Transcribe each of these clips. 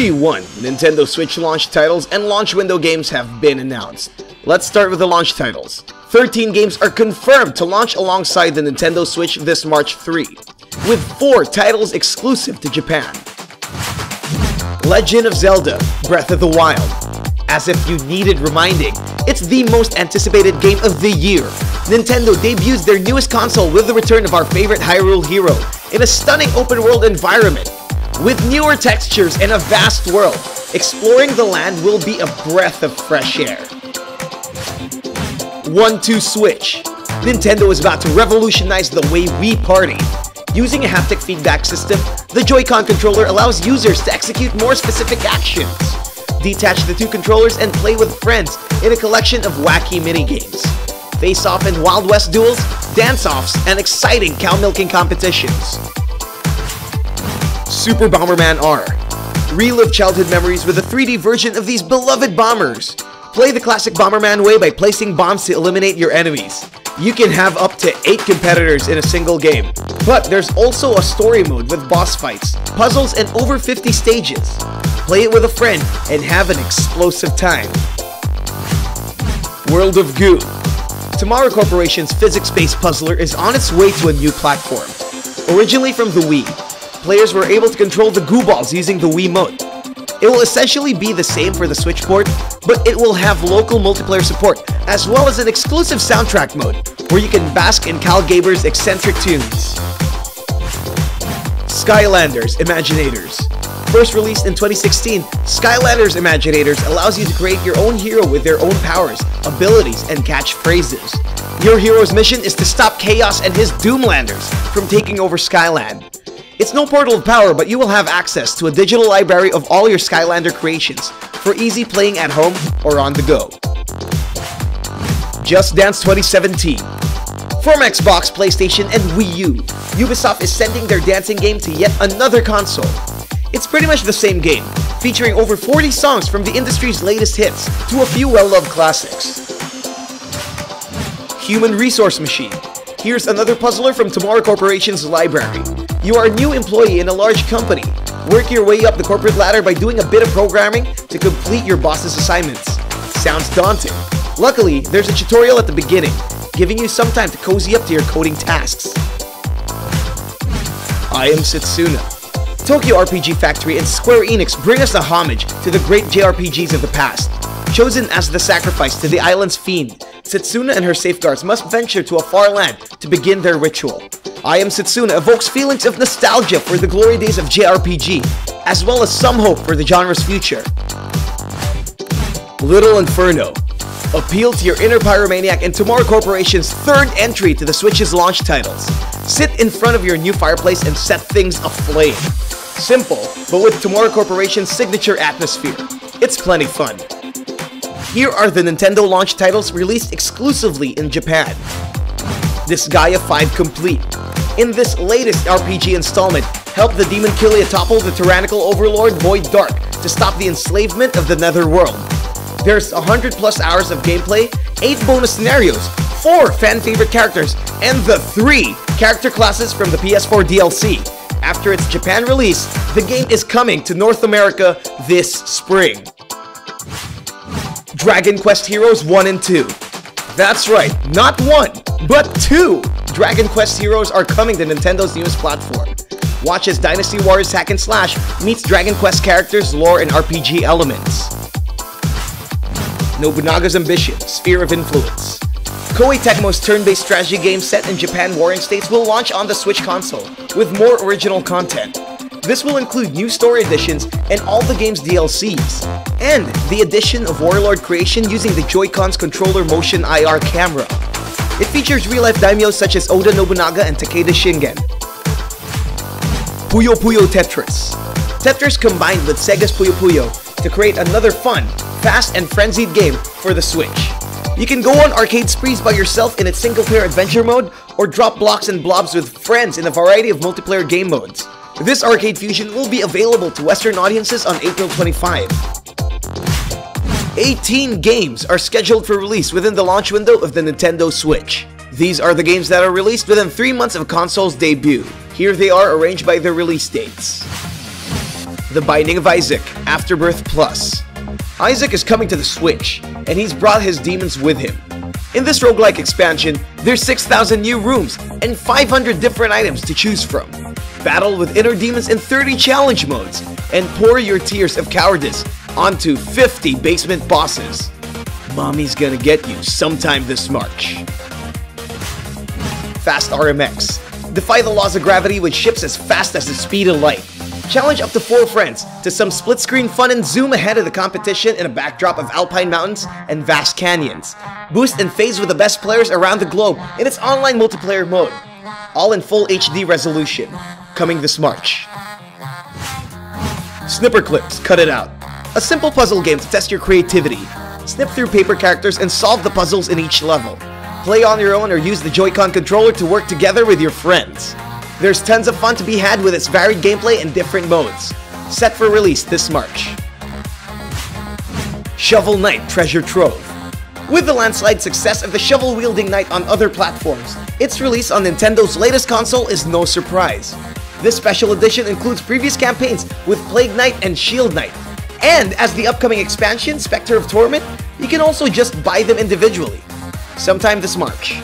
31 Nintendo Switch launch titles and launch window games have been announced. Let's start with the launch titles. 13 games are confirmed to launch alongside the Nintendo Switch this March 3, with 4 titles exclusive to Japan. Legend of Zelda Breath of the Wild. As if you needed reminding, it's the most anticipated game of the year. Nintendo debuts their newest console with the return of our favorite Hyrule hero in a stunning open world environment. With newer textures and a vast world, exploring the land will be a breath of fresh air. 1-2 Switch Nintendo is about to revolutionize the way we party. Using a haptic feedback system, the Joy-Con controller allows users to execute more specific actions. Detach the two controllers and play with friends in a collection of wacky minigames. Face-off and Wild West duels, dance-offs, and exciting cow milking competitions. Super Bomberman R. Relive childhood memories with a 3D version of these beloved bombers. Play the classic Bomberman way by placing bombs to eliminate your enemies. You can have up to 8 competitors in a single game. But there's also a story mode with boss fights, puzzles, and over 50 stages. Play it with a friend and have an explosive time. World of Goo Tomorrow Corporation's physics-based puzzler is on its way to a new platform. Originally from the Wii, players were able to control the Goo Balls using the Wii Wiimote. It will essentially be the same for the Switch port, but it will have local multiplayer support, as well as an exclusive soundtrack mode, where you can bask in Kyle Gabler's eccentric tunes. Skylanders Imaginators First released in 2016, Skylanders Imaginators allows you to create your own hero with their own powers, abilities, and catchphrases. Your hero's mission is to stop Chaos and his Doomlanders from taking over Skyland. It's no portal of power, but you will have access to a digital library of all your Skylander creations for easy playing at home or on the go. Just Dance 2017 From Xbox, PlayStation, and Wii U, Ubisoft is sending their dancing game to yet another console. It's pretty much the same game, featuring over 40 songs from the industry's latest hits to a few well-loved classics. Human Resource Machine Here's another puzzler from Tomorrow Corporation's library. You are a new employee in a large company. Work your way up the corporate ladder by doing a bit of programming to complete your boss's assignments. Sounds daunting. Luckily, there's a tutorial at the beginning, giving you some time to cozy up to your coding tasks. I am Setsuna. Tokyo RPG Factory and Square Enix bring us a homage to the great JRPGs of the past. Chosen as the sacrifice to the island's fiend, Setsuna and her safeguards must venture to a far land to begin their ritual. I Am Setsuna evokes feelings of nostalgia for the glory days of JRPG, as well as some hope for the genre's future. Little Inferno Appeal to your inner pyromaniac in Tomorrow Corporation's third entry to the Switch's launch titles. Sit in front of your new fireplace and set things aflame. Simple, but with Tomorrow Corporation's signature atmosphere. It's plenty fun. Here are the Nintendo launch titles released exclusively in Japan. Disgaea 5 Complete. In this latest RPG installment, help the Demon Killia topple the tyrannical overlord Void Dark to stop the enslavement of the Netherworld. There's 100 plus hours of gameplay, 8 bonus scenarios, 4 fan favorite characters, and the 3 character classes from the PS4 DLC. After its Japan release, the game is coming to North America this spring. Dragon Quest Heroes 1 and 2. That's right, not 1, but 2! Dragon Quest Heroes are coming to Nintendo's newest platform. Watch as Dynasty Warriors Hack and Slash meets Dragon Quest characters, lore, and RPG elements. Nobunaga's Ambition, Sphere of Influence. Koei Tecmo's turn-based strategy game set in Japan warring states will launch on the Switch console, with more original content. This will include new story additions and all the game's DLCs, and the addition of Warlord creation using the Joy-Con's controller motion IR camera. It features real-life daimyos such as Oda Nobunaga and Takeda Shingen. Puyo Puyo Tetris Tetris combined with Sega's Puyo Puyo to create another fun, fast, and frenzied game for the Switch. You can go on arcade sprees by yourself in its single-player adventure mode, or drop blocks and blobs with friends in a variety of multiplayer game modes. This arcade fusion will be available to Western audiences on April 25. 18 games are scheduled for release within the launch window of the Nintendo Switch. These are the games that are released within 3 months of console's debut. Here they are arranged by their release dates. The Binding of Isaac Afterbirth Plus. Isaac is coming to the Switch, and he's brought his demons with him. In this roguelike expansion, there's 6,000 new rooms and 500 different items to choose from. Battle with inner demons in 30 challenge modes, and pour your tears of cowardice onto 50 basement bosses. Mommy's gonna get you sometime this March. Fast RMX. Defy the laws of gravity with ships as fast as the speed of light. Challenge up to four friends to some split screen fun and zoom ahead of the competition in a backdrop of alpine mountains and vast canyons. Boost and phase with the best players around the globe in its online multiplayer mode. All in full HD resolution. Coming this March. Snipperclips, cut it out. A simple puzzle game to test your creativity. Snip through paper characters and solve the puzzles in each level. Play on your own or use the Joy-Con controller to work together with your friends. There's tons of fun to be had with its varied gameplay and different modes. Set for release this March. Shovel Knight Treasure Trove. With the landslide success of the shovel-wielding knight on other platforms, its release on Nintendo's latest console is no surprise. This special edition includes previous campaigns with Plague Knight and Shield Knight. And as the upcoming expansion, Spectre of Torment, you can also just buy them individually. Sometime this March.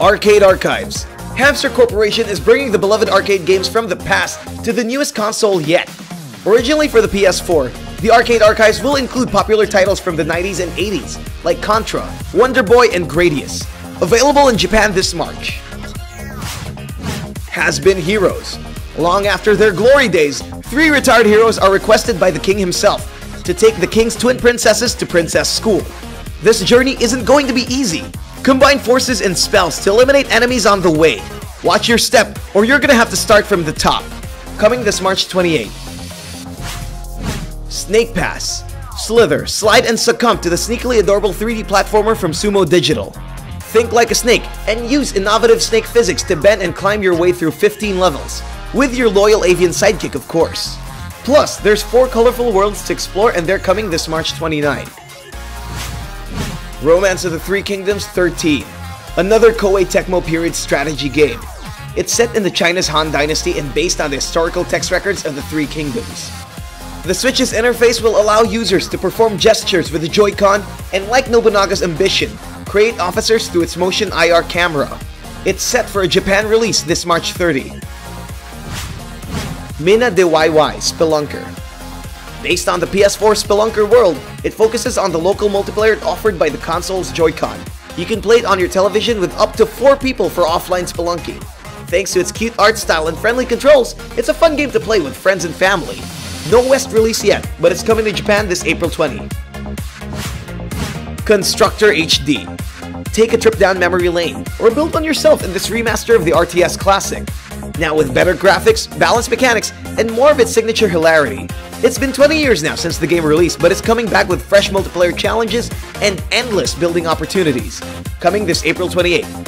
Arcade Archives. Hamster Corporation is bringing the beloved arcade games from the past to the newest console yet. Originally for the PS4, the Arcade Archives will include popular titles from the 90s and 80s, like Contra, Wonder Boy, and Gradius. Available in Japan this March. Has Been Heroes. Long after their glory days, three retired heroes are requested by the king himself to take the king's twin princesses to princess school. This journey isn't going to be easy, Combine forces and spells to eliminate enemies on the way. Watch your step, or you're gonna have to start from the top. Coming this March 28. Snake Pass. Slither, slide and succumb to the sneakily adorable 3D platformer from Sumo Digital. Think like a snake and use innovative snake physics to bend and climb your way through 15 levels, with your loyal avian sidekick of course. Plus, there's 4 colorful worlds to explore and they're coming this March 29. Romance of the Three Kingdoms 13, another Koei Tecmo period strategy game. It's set in the China's Han Dynasty and based on the historical text records of the Three Kingdoms. The Switch's interface will allow users to perform gestures with the Joy-Con and like Nobunaga's ambition, create officers through its motion IR camera. It's set for a Japan release this March 30. Mina de YY Spelunker Based on the PS4 Spelunker world, it focuses on the local multiplayer offered by the console's Joy-Con. You can play it on your television with up to 4 people for offline spelunking. Thanks to its cute art style and friendly controls, it's a fun game to play with friends and family. No West release yet, but it's coming to Japan this April 20. Constructor HD Take a trip down memory lane, or build one yourself in this remaster of the RTS classic. Now with better graphics, balanced mechanics, and more of its signature hilarity. It's been 20 years now since the game released, but it's coming back with fresh multiplayer challenges and endless building opportunities. Coming this April 28th.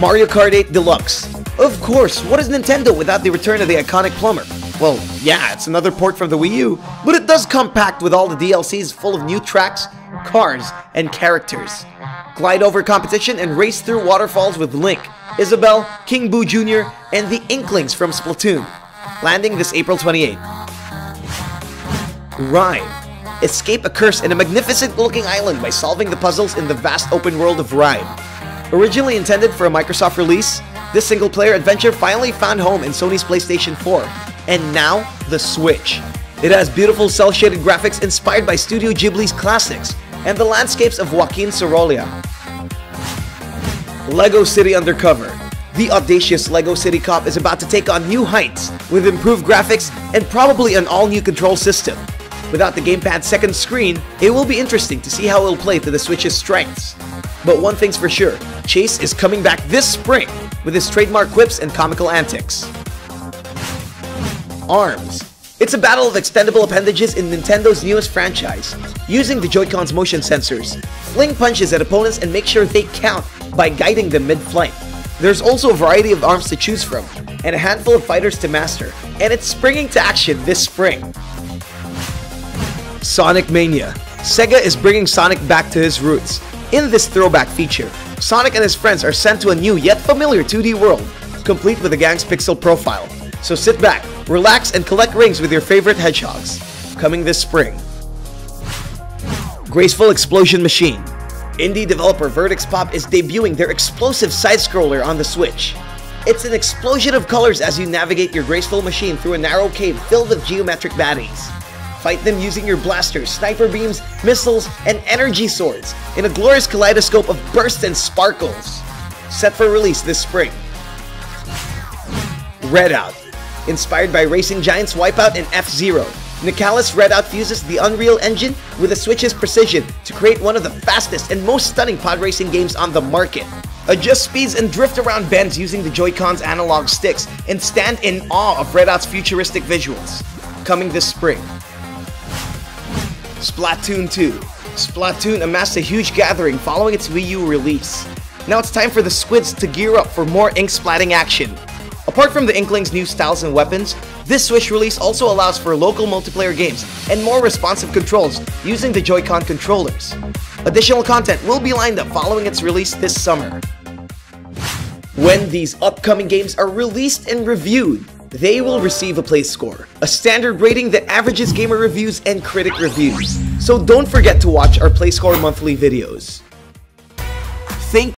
Mario Kart 8 Deluxe. Of course, what is Nintendo without the return of the iconic plumber? Well, yeah, it's another port from the Wii U, but it does come packed with all the DLCs full of new tracks, cars, and characters. Glide over competition and race through waterfalls with Link, Isabelle, King Boo Jr., and the Inklings from Splatoon landing this April 28. Rime. Escape a curse in a magnificent looking island by solving the puzzles in the vast open world of Rime. Originally intended for a Microsoft release, this single player adventure finally found home in Sony's PlayStation 4, and now the Switch. It has beautiful cel-shaded graphics inspired by Studio Ghibli's classics and the landscapes of Joaquin Sorolla. LEGO City Undercover the audacious LEGO City Cop is about to take on new heights with improved graphics and probably an all-new control system. Without the gamepad's second screen, it will be interesting to see how it will play to the Switch's strengths. But one thing's for sure, Chase is coming back this spring with his trademark quips and comical antics. ARMS It's a battle of extendable appendages in Nintendo's newest franchise. Using the Joy-Con's motion sensors, fling punches at opponents and make sure they count by guiding them mid-flight. There's also a variety of arms to choose from, and a handful of fighters to master, and it's springing to action this spring. Sonic Mania Sega is bringing Sonic back to his roots. In this throwback feature, Sonic and his friends are sent to a new yet familiar 2D world, complete with the gang's pixel profile. So sit back, relax, and collect rings with your favorite hedgehogs. Coming this spring. Graceful Explosion Machine. Indie developer Vertex Pop is debuting their explosive side-scroller on the Switch. It's an explosion of colors as you navigate your graceful machine through a narrow cave filled with geometric baddies. Fight them using your blasters, sniper beams, missiles, and energy swords in a glorious kaleidoscope of bursts and sparkles. Set for release this spring. Redout. Inspired by racing giants Wipeout and F-Zero, Nicalis Redout fuses the Unreal Engine with the Switch's precision to create one of the fastest and most stunning pod racing games on the market. Adjust speeds and drift around bends using the Joy-Con's analog sticks and stand in awe of Redout's futuristic visuals. Coming this spring. Splatoon 2. Splatoon amassed a huge gathering following its Wii U release. Now it's time for the squids to gear up for more ink splatting action. Apart from the Inkling's new styles and weapons, this Switch release also allows for local multiplayer games and more responsive controls using the Joy-Con controllers. Additional content will be lined up following its release this summer. When these upcoming games are released and reviewed, they will receive a play score, a standard rating that averages gamer reviews and critic reviews. So don't forget to watch our play score monthly videos. Think